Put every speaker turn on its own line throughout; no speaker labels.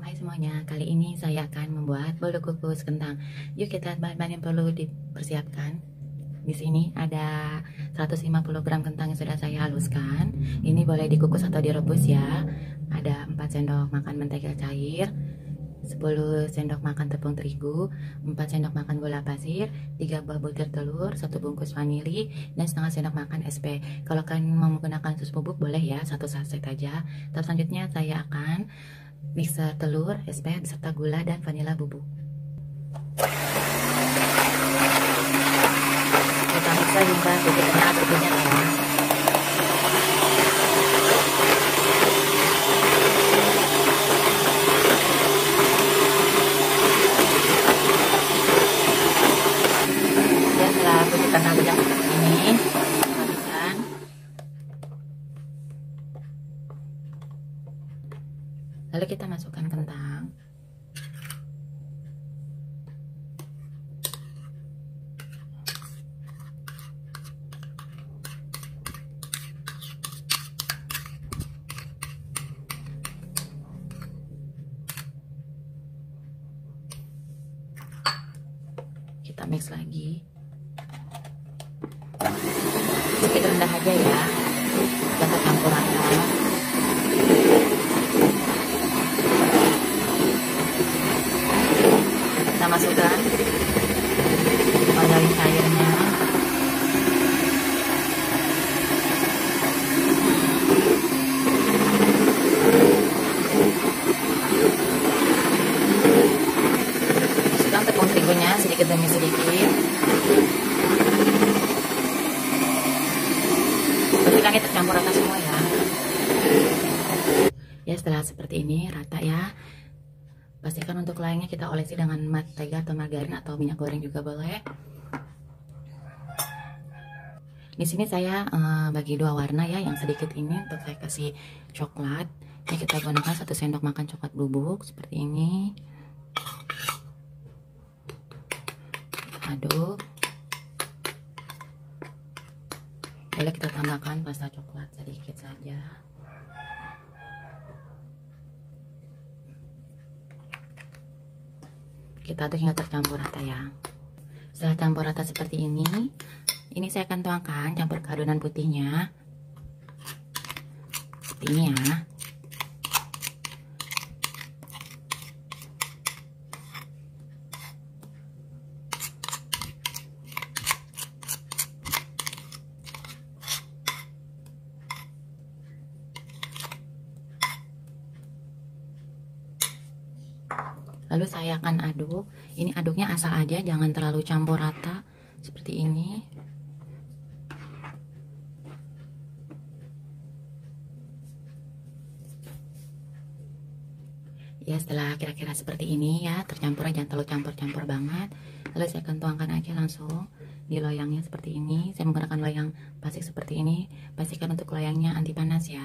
Hai semuanya. Kali ini saya akan membuat bolu kukus kentang. Yuk kita lihat bahan-bahan yang perlu dipersiapkan. Di sini ada 150 gram kentang yang sudah saya haluskan. Ini boleh dikukus atau direbus ya. Ada 4 sendok makan mentega cair, 10 sendok makan tepung terigu, 4 sendok makan gula pasir, 3 buah butir telur, 1 bungkus vanili, dan setengah sendok makan SP. Kalau kalian mau menggunakan susu bubuk boleh ya, satu saset aja. Terus selanjutnya saya akan mixer telur, SP beserta gula dan vanila bubuk. Kita mixer hingga bubuknya berminyak ya. Setelah bubuk kentang berminyak seperti ini, habiskan Lalu kita masukkan kentang. Kita mix lagi. Sedikit rendah aja ya. Jangan campur rata. kita masukkan margarin cairnya masukkan tepung terigunya sedikit demi sedikit. Pastikan ini tercampur rata semua ya. Ya setelah seperti ini rata ya pastikan untuk lainnya kita olesi dengan mentega atau margarin atau minyak goreng juga boleh. Di sini saya uh, bagi dua warna ya yang sedikit ini untuk saya kasih coklat. Ini kita gunakan satu sendok makan coklat bubuk seperti ini. Aduk. Boleh kita tambahkan pasta coklat sedikit saja kita aduk hingga tercampur rata ya. Setelah campur rata seperti ini ini saya akan tuangkan campur ke adonan putihnya. seperti ini ya lalu saya akan aduk. Ini aduknya asal aja jangan terlalu campur rata. Seperti ini. Ya setelah kira-kira seperti ini ya tercampur jangan terlalu campur-campur banget. Lalu saya akan tuangkan aja langsung di loyangnya seperti ini. Saya menggunakan loyang plastik seperti ini. Pastikan untuk loyangnya anti panas ya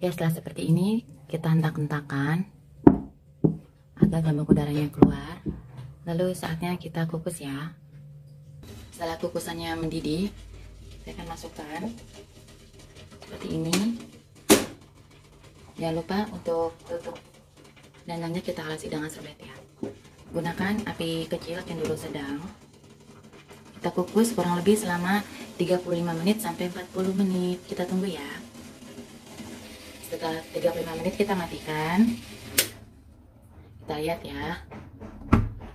ya setelah seperti ini kita hentak-hentakan agar jamur udaranya keluar. Lalu saatnya kita kukus ya. Setelah kukusannya mendidih saya akan masukkan seperti ini. Jangan lupa untuk tutup dan nanti kita alasi dengan serbet ya. Gunakan api kecil cenderung sedang. Kita kukus kurang lebih selama 35 menit sampai 40 menit. Kita tunggu ya setelah 35 menit kita matikan. Kita lihat ya.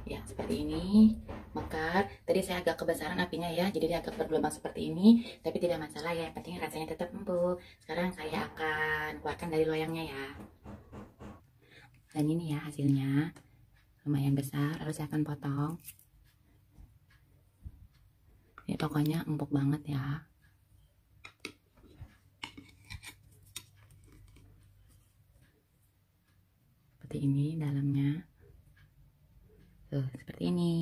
Ya seperti ini mekar. Tadi saya agak kebesaran apinya ya jadi dia agak bergelombang seperti ini tapi tidak masalah ya yang penting rasanya tetap empuk. Sekarang saya akan keluarkan dari loyangnya ya. Dan ini ya hasilnya lumayan besar lalu saya akan potong. Ini pokoknya empuk banget ya seperti ini dalamnya. Tuh seperti ini.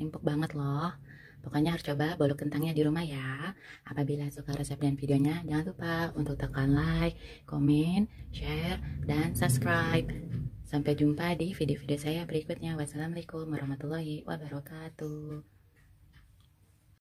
Empuk banget loh. Pokoknya harus coba bolu kentangnya di rumah ya. Apabila suka resep dan videonya jangan lupa untuk tekan like komen share dan subscribe. Sampai jumpa di video-video saya berikutnya. Wassalamualaikum warahmatullahi wabarakatuh